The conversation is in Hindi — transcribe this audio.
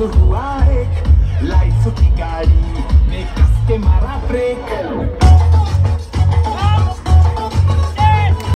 हुआ एक लाइफ की गाड़ी ने कस के मारा ब्रेक